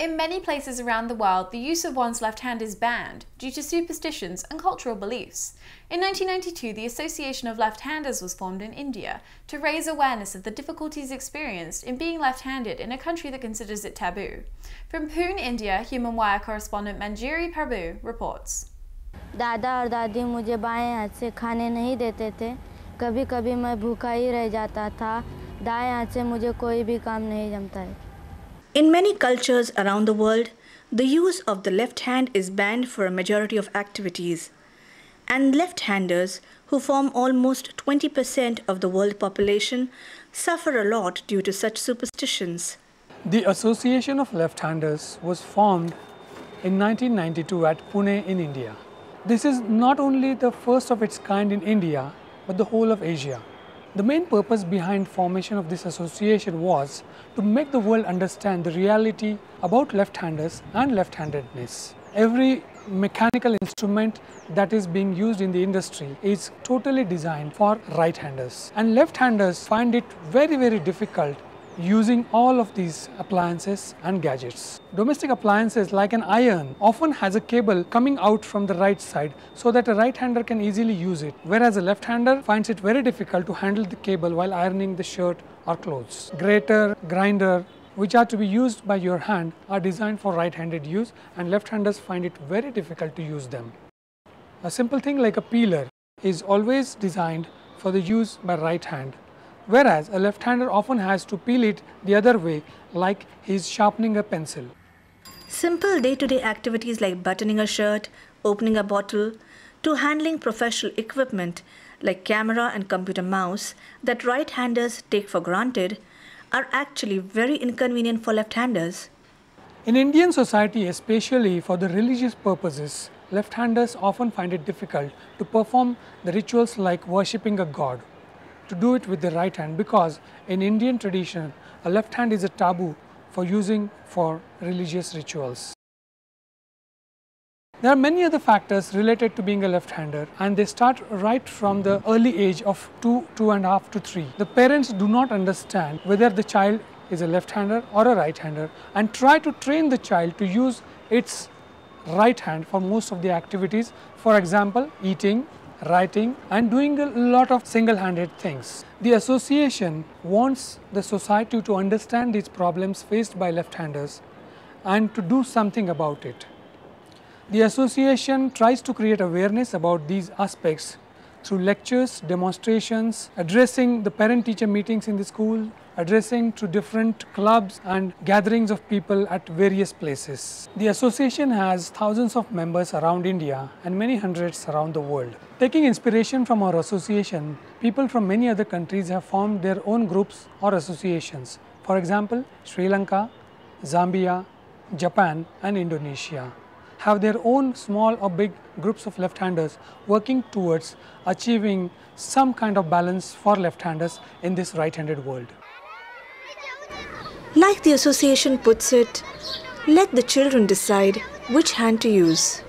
In many places around the world, the use of one's left hand is banned due to superstitions and cultural beliefs. In 1992, the Association of Left Handers was formed in India to raise awareness of the difficulties experienced in being left handed in a country that considers it taboo. From Pune, India, Humanwire correspondent Manjiri Prabhu reports. दादा और दादी मुझे बाएं हाथ से खाने नहीं देते थे कभी कभी मैं भूखा ही रह जाता था दाएं हाथ से मुझे कोई भी काम नहीं जमता है in many cultures around the world, the use of the left hand is banned for a majority of activities. And left handers, who form almost 20% of the world population, suffer a lot due to such superstitions. The Association of Left Handers was formed in 1992 at Pune in India. This is not only the first of its kind in India, but the whole of Asia. The main purpose behind formation of this association was to make the world understand the reality about left-handers and left-handedness. Every mechanical instrument that is being used in the industry is totally designed for right-handers and left-handers find it very very difficult using all of these appliances and gadgets. Domestic appliances like an iron often has a cable coming out from the right side so that a right-hander can easily use it, whereas a left-hander finds it very difficult to handle the cable while ironing the shirt or clothes. Grater, grinder, which are to be used by your hand are designed for right-handed use and left-handers find it very difficult to use them. A simple thing like a peeler is always designed for the use by right hand whereas a left-hander often has to peel it the other way like he's sharpening a pencil. Simple day-to-day activities like buttoning a shirt, opening a bottle, to handling professional equipment like camera and computer mouse that right-handers take for granted are actually very inconvenient for left-handers. In Indian society, especially for the religious purposes, left-handers often find it difficult to perform the rituals like worshipping a god to do it with the right hand because in Indian tradition, a left hand is a taboo for using for religious rituals. There are many other factors related to being a left-hander and they start right from the early age of two, two and a half to three. The parents do not understand whether the child is a left-hander or a right-hander and try to train the child to use its right hand for most of the activities. For example, eating, writing and doing a lot of single-handed things. The association wants the society to understand these problems faced by left-handers and to do something about it. The association tries to create awareness about these aspects through lectures, demonstrations, addressing the parent-teacher meetings in the school, addressing to different clubs and gatherings of people at various places. The association has thousands of members around India and many hundreds around the world. Taking inspiration from our association, people from many other countries have formed their own groups or associations. For example, Sri Lanka, Zambia, Japan and Indonesia have their own small or big groups of left-handers working towards achieving some kind of balance for left-handers in this right-handed world. Like the association puts it, let the children decide which hand to use.